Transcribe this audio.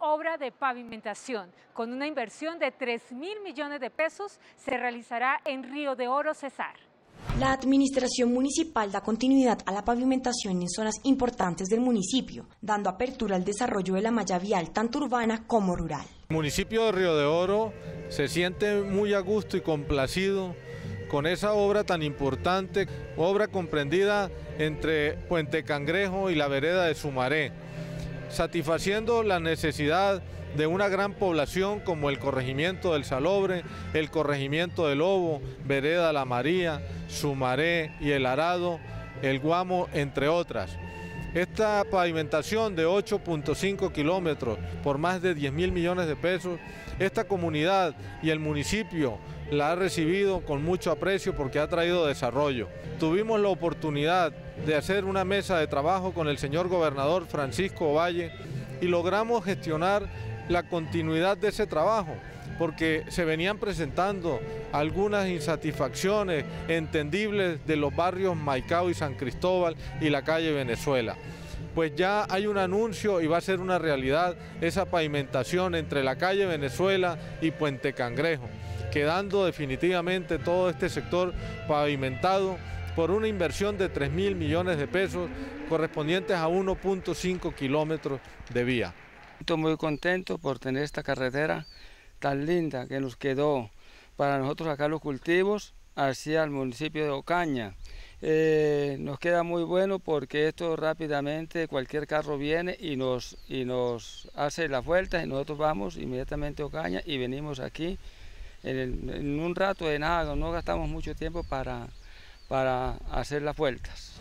obra de pavimentación. Con una inversión de 3 mil millones de pesos, se realizará en Río de Oro, Cesar. La administración municipal da continuidad a la pavimentación en zonas importantes del municipio, dando apertura al desarrollo de la malla vial tanto urbana como rural. El municipio de Río de Oro se siente muy a gusto y complacido con esa obra tan importante, obra comprendida entre Puente Cangrejo y la vereda de Sumaré, satisfaciendo la necesidad de una gran población como el corregimiento del Salobre, el corregimiento del Lobo, Vereda La María, Sumaré y El Arado, el Guamo, entre otras. Esta pavimentación de 8.5 kilómetros por más de 10 mil millones de pesos, esta comunidad y el municipio la ha recibido con mucho aprecio porque ha traído desarrollo. Tuvimos la oportunidad de hacer una mesa de trabajo con el señor gobernador Francisco Valle y logramos gestionar la continuidad de ese trabajo porque se venían presentando algunas insatisfacciones entendibles de los barrios Maicao y San Cristóbal y la calle Venezuela. Pues ya hay un anuncio y va a ser una realidad esa pavimentación entre la calle Venezuela y Puente Cangrejo, quedando definitivamente todo este sector pavimentado por una inversión de 3 mil millones de pesos correspondientes a 1.5 kilómetros de vía. Estoy muy contento por tener esta carretera tan linda que nos quedó para nosotros acá los cultivos hacia el municipio de Ocaña. Eh, nos queda muy bueno porque esto rápidamente cualquier carro viene y nos, y nos hace la vuelta y nosotros vamos inmediatamente a Ocaña y venimos aquí en, en un rato de nada, no gastamos mucho tiempo para, para hacer las vueltas.